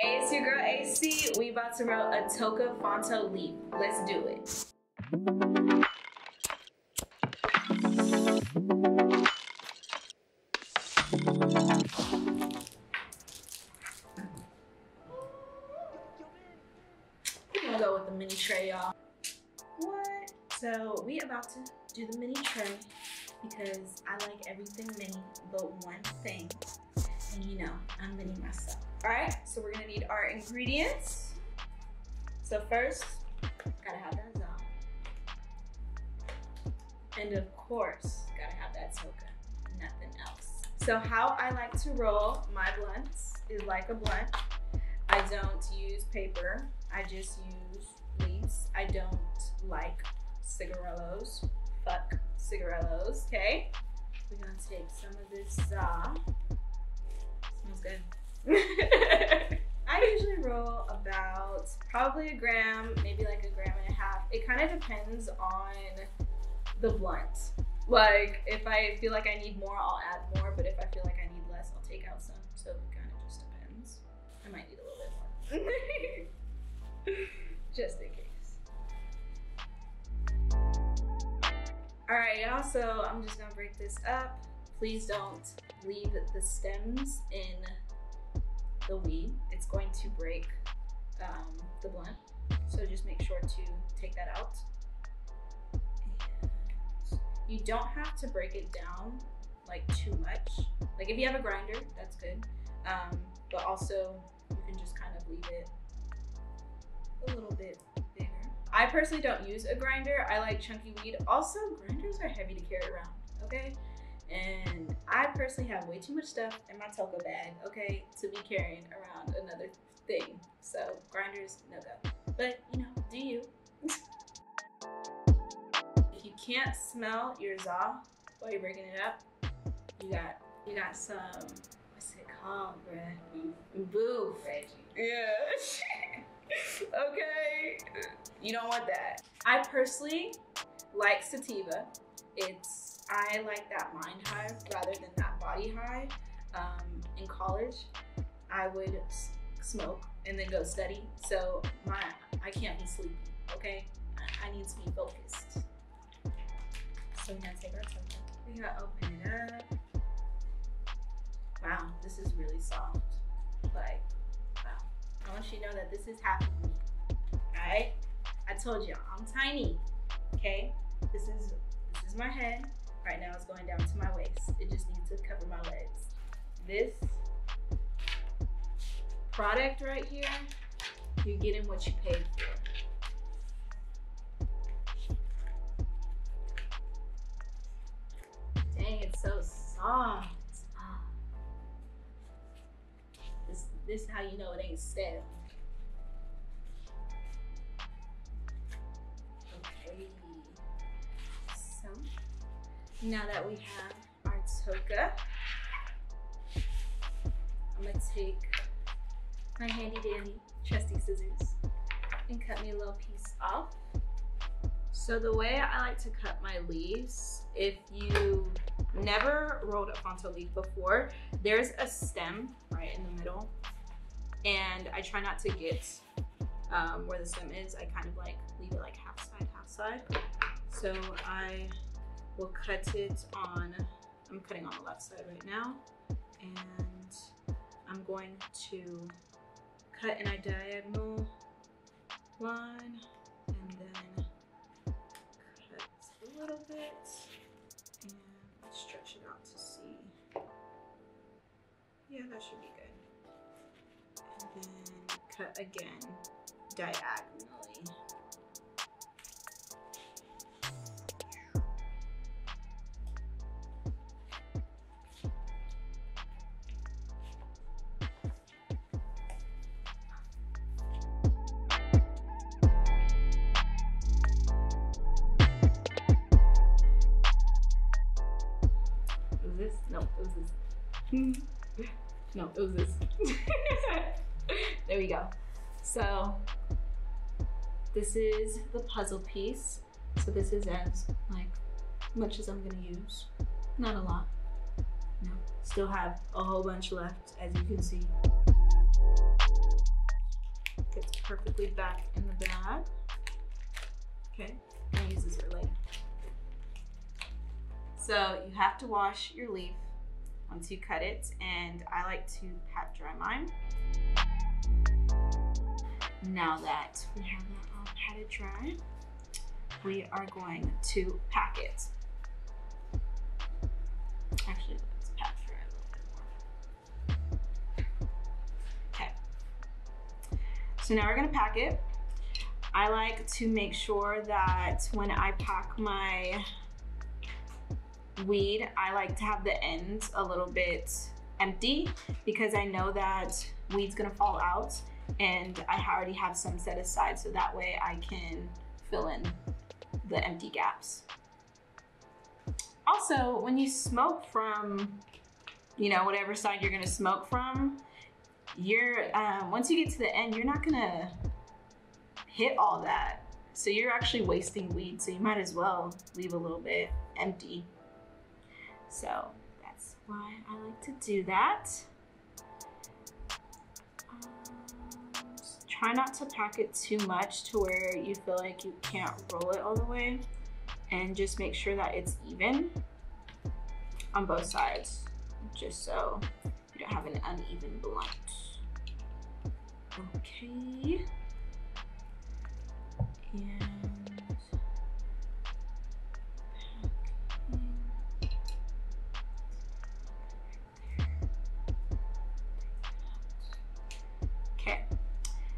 Hey, it's your girl AC. We about to roll a Toka Fronto leaf. Let's do it. We're gonna go with the mini tray, y'all. What? So we about to do the mini tray because I like everything mini but one thing. And you know, I'm mini myself. All right, so we're gonna need our ingredients. So first, gotta have that za. And of course, gotta have that toka, nothing else. So how I like to roll my blunts is like a blunt. I don't use paper, I just use leaves. I don't like cigarillos. Fuck cigarillos, okay? We're gonna take some of this za. Smells good. I usually roll about probably a gram, maybe like a gram and a half. It kind of depends on the blunt. Like if I feel like I need more, I'll add more, but if I feel like I need less, I'll take out some. So it kind of just depends. I might need a little bit more. just in case. All right, y'all, so I'm just gonna break this up. Please don't leave the stems in the weed. It's going to break um, the blunt. So just make sure to take that out. And you don't have to break it down like too much. Like if you have a grinder, that's good. Um, but also you can just kind of leave it a little bit bigger. I personally don't use a grinder. I like chunky weed. Also, grinders are heavy to carry around, okay? And I personally have way too much stuff in my toka bag, okay, to be carrying around another thing. So grinders, no go. But you know, do you? if you can't smell your za while you're breaking it up, you got you got some what's it called, bruh? Boof. Yeah. okay. You don't want that. I personally like sativa. It's I like that mind high rather than that body high. Um, in college, I would smoke and then go study. So my I can't be sleepy. Okay, I, need to be focused. So we're gonna take our time. We gotta open it up. Wow, this is really soft. Like, wow. I want you to know that this is half of me. Alright? I told you I'm tiny. Okay? This is this is my head. Right now it's going down to my waist. It just needs to cover my legs. This product right here, you're getting what you paid for. Dang, it's so soft. Ah. This, this is how you know it ain't stale. Now that we have our toka, I'm gonna take my handy dandy trusty scissors and cut me a little piece off. So the way I like to cut my leaves, if you never rolled a Fronto leaf before, there's a stem right in the middle. And I try not to get um, where the stem is. I kind of like leave it like half side, half side. So I will cut it on, I'm cutting on the left side right now. And I'm going to cut in a diagonal line and then cut a little bit and stretch it out to see. Yeah, that should be good. And then cut again diagonally. No, it was this. there we go. So this is the puzzle piece. So this is as like much as I'm gonna use. Not a lot. No, still have a whole bunch left as you can see. It's perfectly back in the bag. Okay, I'm gonna use this for later. So you have to wash your leaf once you cut it, and I like to pat dry mine. Now that we have that all patted dry, we are going to pack it. Actually, let's pat dry a little bit more. Okay. So now we're gonna pack it. I like to make sure that when I pack my weed, I like to have the ends a little bit empty because I know that weed's gonna fall out and I already have some set aside so that way I can fill in the empty gaps. Also, when you smoke from, you know, whatever side you're gonna smoke from, you're, uh, once you get to the end, you're not gonna hit all that. So you're actually wasting weed, so you might as well leave a little bit empty. So that's why I like to do that. Um, try not to pack it too much to where you feel like you can't roll it all the way and just make sure that it's even on both sides just so you don't have an uneven blunt. Okay. And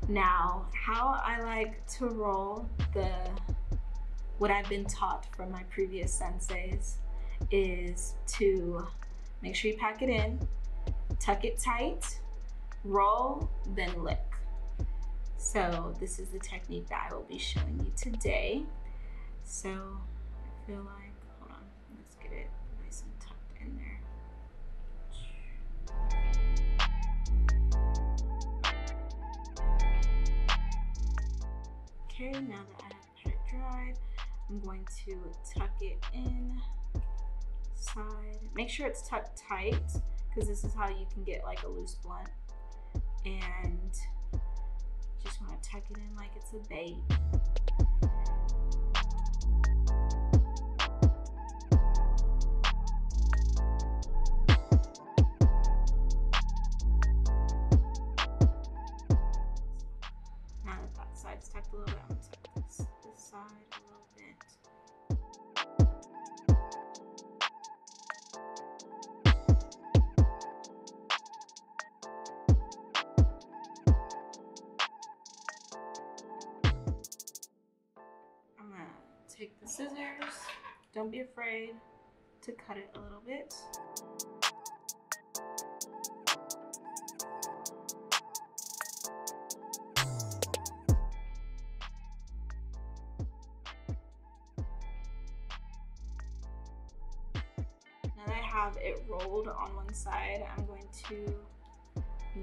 Now, how I like to roll the what I've been taught from my previous senseis is to make sure you pack it in, tuck it tight, roll, then lick. So this is the technique that I will be showing you today. So I feel like Okay, now that I have it dried, I'm going to tuck it in side. Make sure it's tucked tight because this is how you can get like a loose blunt. And just want to tuck it in like it's a babe. Don't be afraid to cut it a little bit. Now that I have it rolled on one side, I'm going to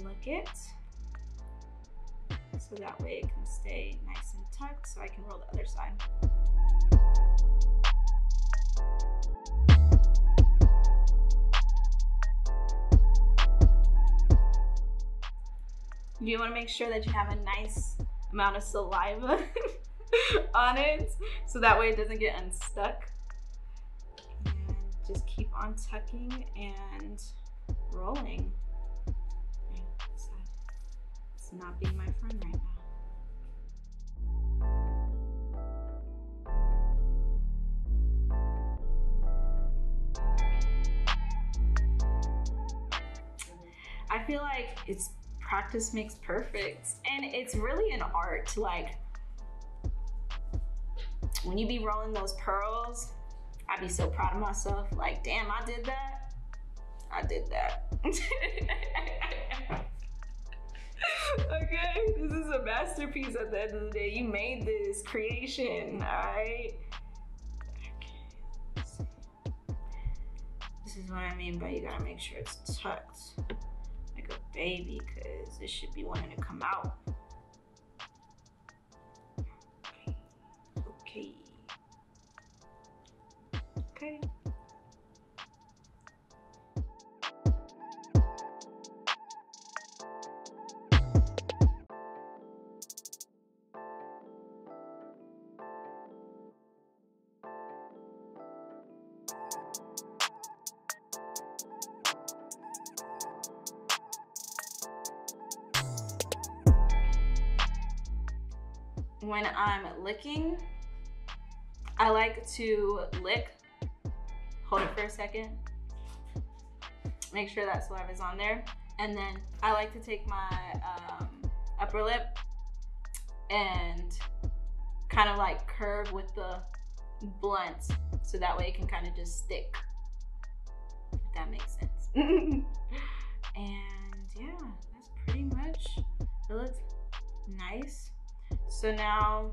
lick it so that way it can stay nice and tucked so I can roll the other side. You want to make sure that you have a nice amount of saliva on it so that way it doesn't get unstuck. And just keep on tucking and rolling. It's not being my friend right now. I feel like it's practice makes perfect. And it's really an art. Like when you be rolling those pearls, I'd be so proud of myself. Like, damn, I did that. I did that. okay, this is a masterpiece at the end of the day. You made this creation, all right? This is what I mean by you gotta make sure it's tucked baby because it should be wanting to come out. Okay. Okay. When I'm licking, I like to lick, hold it for a second, make sure that saliva is on there. And then I like to take my um, upper lip and kind of like curve with the blunt so that way it can kind of just stick. If that makes sense. and yeah, that's pretty much, it looks nice. So now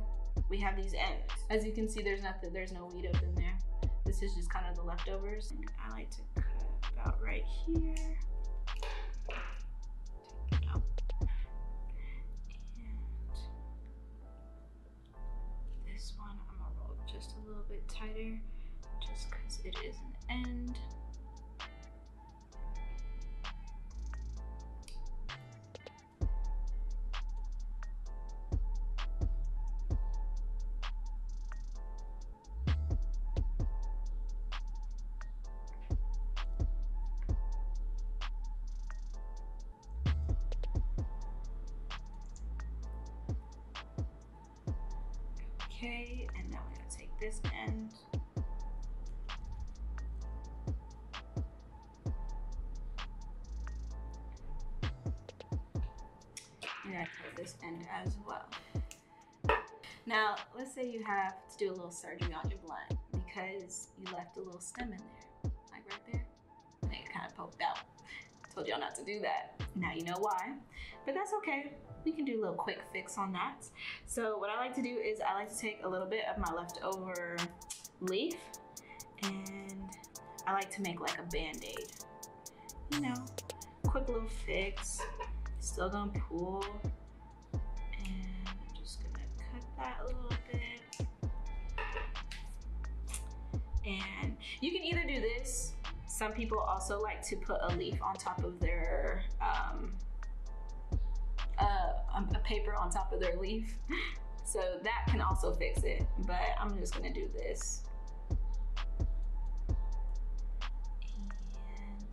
we have these ends. As you can see, there's nothing, there's no weed up in there. This is just kind of the leftovers. And I like to cut about right here. this one, I'm gonna roll just a little bit tighter just because it is an end. Okay, and now we're gonna take this end. And I cut this end as well. Now, let's say you have to do a little surgery on your blunt because you left a little stem in there, like right there. And it kind of poked out. Told y'all not to do that. Now you know why, but that's okay we can do a little quick fix on that. So what I like to do is I like to take a little bit of my leftover leaf and I like to make like a band-aid. You know, quick little fix. Still gonna pull. And I'm just gonna cut that a little bit. And you can either do this. Some people also like to put a leaf on top of their um, Um, a paper on top of their leaf. So that can also fix it, but I'm just gonna do this.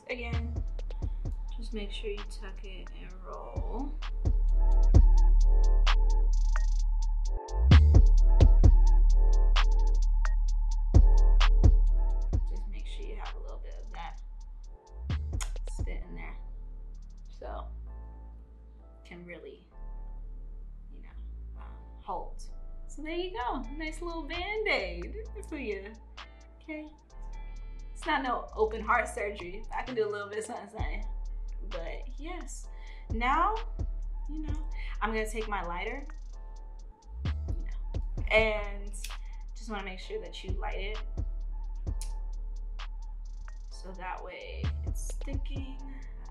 And again, just make sure you tuck it and roll. Just make sure you have a little bit of that spit in there. So can really, So there you go, nice little band-aid for you, okay? It's not no open heart surgery. I can do a little bit of something, something. But yes, now, you know, I'm gonna take my lighter, and just wanna make sure that you light it. So that way it's sticking.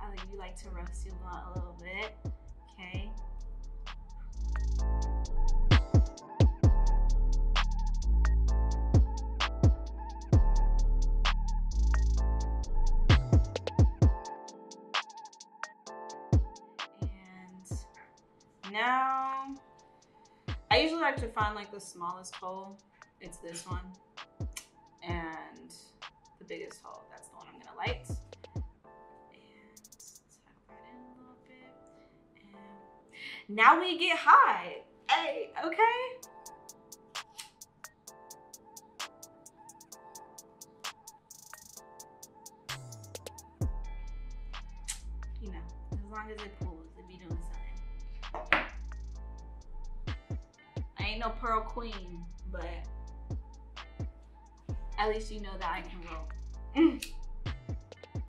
I like you like to rust your blunt a little bit okay? Like to find like the smallest hole. It's this one. And the biggest hole, that's the one I'm gonna light. Now we get high. Hey, okay? You know that I can.